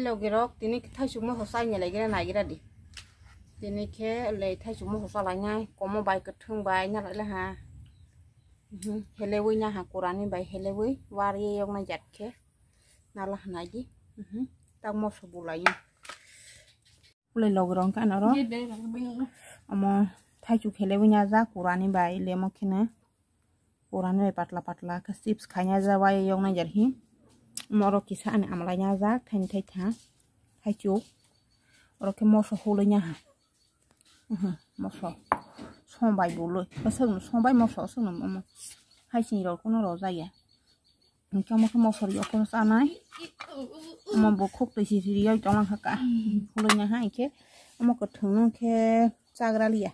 lagi rok tini thai sumo hosai nya lagi na gira di tini ke le thai sumo hosa la nya komo bai ke thung bai nya la ha helewi nya ha kurani bai helewi wari yong na jat ke na la na ji tak mo so bulai nya ule lagi rong kan ro amo thai chu helewi nya za kurani bai le mo khina kurani bai patla patla ke chips khanya za wai yong na jat hi moro kisa ane amla nya za thain thai tha hai chu. Ro ke mo so hulu nya ha. Mo so song bai bu lo ba sang song bai mo so sang no mo hai sin ro ko no ro za ya. Cái mà cái màu sợi con sa này mà bộ khúc thì đi ở trong lòng cả hulu nya hai ke. Mà có thằng cái sagra lia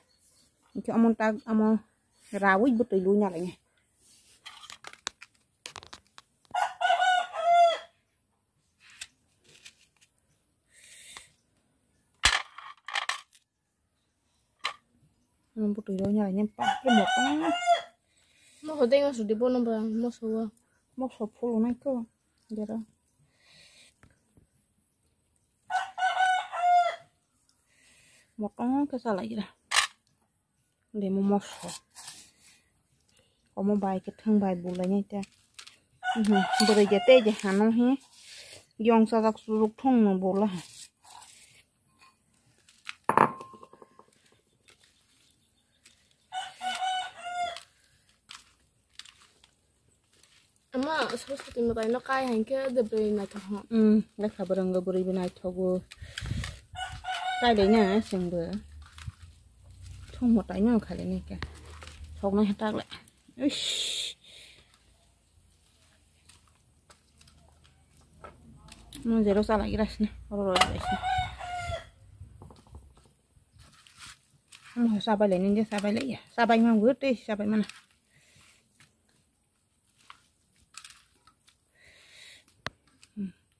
cho amon ta, amon rawui bút lu nya lại nha Ang puto daw niya yan pa. Kaya mo pa. Mo ko tengo su tipo no ba mo so wa. Mo so pulo na ko. Dira. Mo ka ka sa lại ra. Để mo mo so. Có một bài cái thương bài bù lại ma sosoti ma tayo nakai hangke the brain na to ha um na kabar ang gaburi ba na to go. Tay de na sing de. Thong mo tay na khale ni ka thong na hatak le. Ush. Mo zero sa lagi ras na ro ro ba si mo sabay le ni de sabay le ya. Sabay ma gurte sabay ma na.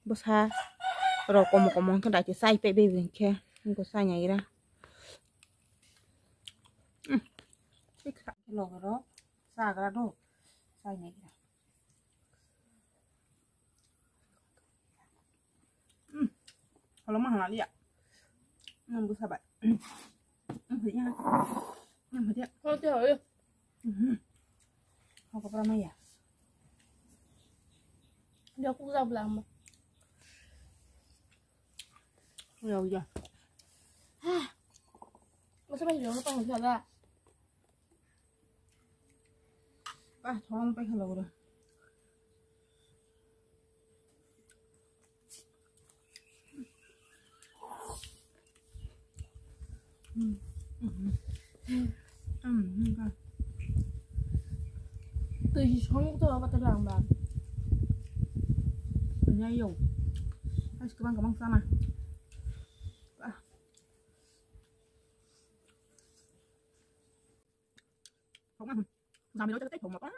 บสฮะเรากมกมองทั้ได้จะใส่เปเบบีแค่มันก็ใส่ไงละอืมอีกสักหลอกรอสากระดูใส่ไงละอืมเอาลงมาหาเลยอะมันบุษบะอืมอืมเดี๋ยังอืมเดี๋ยวเาเดี๋ยวอืมเขาก็ประมาณอย่างเดี๋ยวกูจะบลามา rồi giờ Mo sa ba yo no pa ho sa da. à thôi không phải hello rồi Ừ. Ừ. Ừ. Ừ. Tu ji chong to ba ta lang ba. Nhà yêu. Hai cái băng cái băng Không ăn. Làm gì đó cho cái thùng mà quá.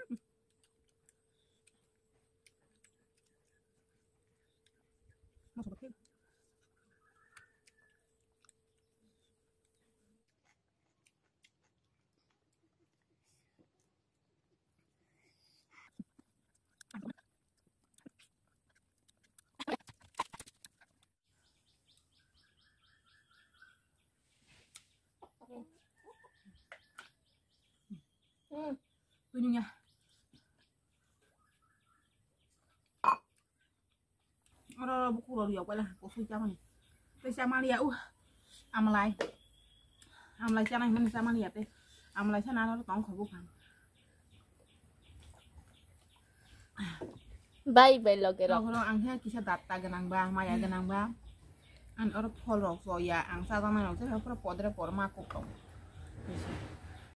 Hmm. Bunyinya. Ora buku lalu ya wala kopi jaman. Wis sama liya uh. Amalai. Amalai sana mana sama teh. Amalai sana lho tong khobu bang. Bye bye lo kero. Kalau angsa kisah data genang bang, maya genang bang. An orang follow so ya angsa sama lo tuh, kalau pada porma kok.